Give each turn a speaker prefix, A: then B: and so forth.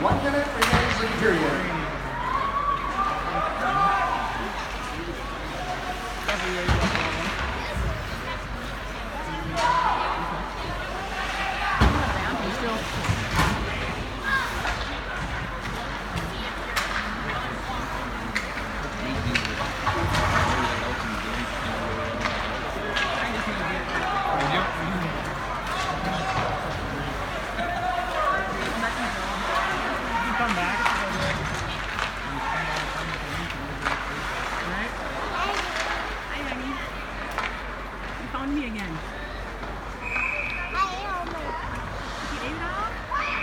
A: One minute remains in period.
B: Still.
C: Right?
B: Hi, honey. You me again.